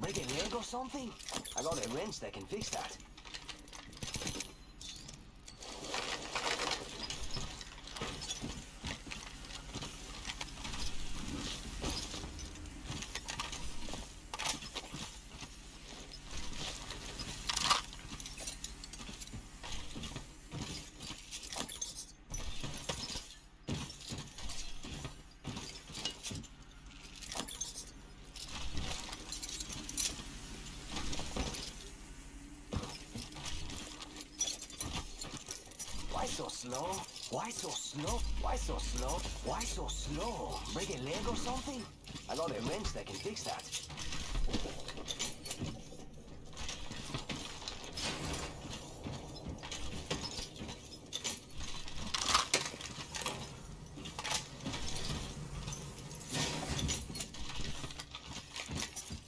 Break a leg or something? I got a wrench that can fix that. So slow? Why so slow? Why so slow? Why so slow? Break a leg or something? I got a wrench that can fix that.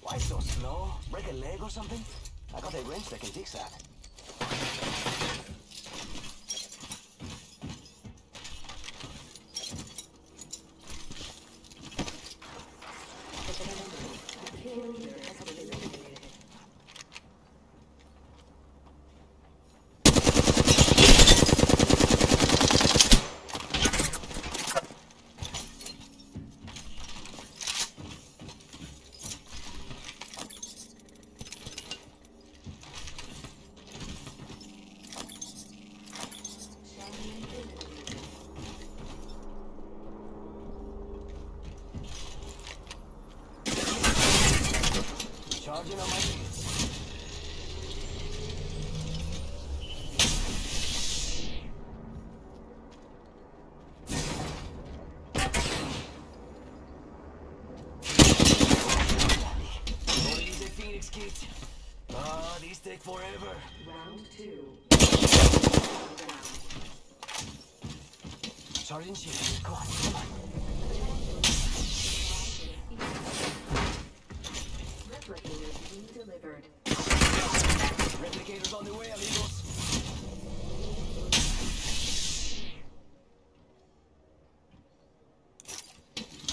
Why so slow? Break a leg or something? I got a wrench that can fix that. Charging on my shields. Only the Phoenix kit. Take forever. Round two. Charging shields. Come on, come on. Being delivered. Replicators on the way, amigos.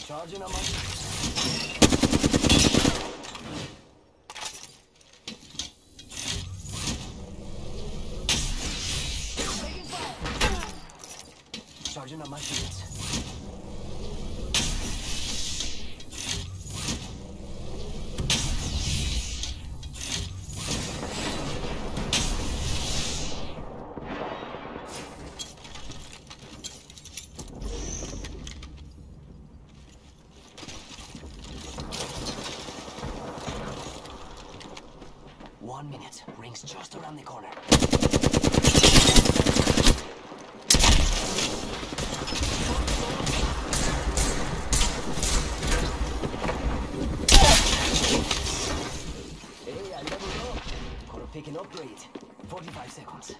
Charging on my Charging on my shields. One minute. Rings just around the corner.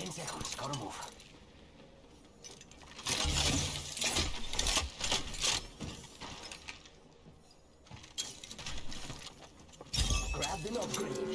Ten seconds. Gotta move. Grab an upgrade.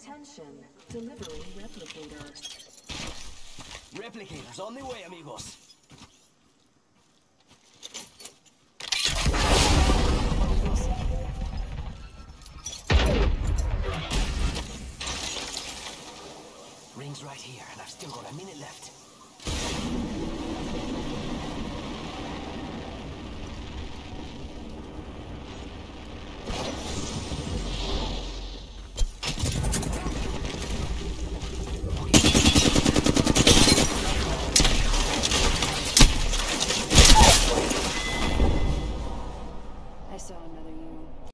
Attention, delivering replicator. Replicators on the way, amigos.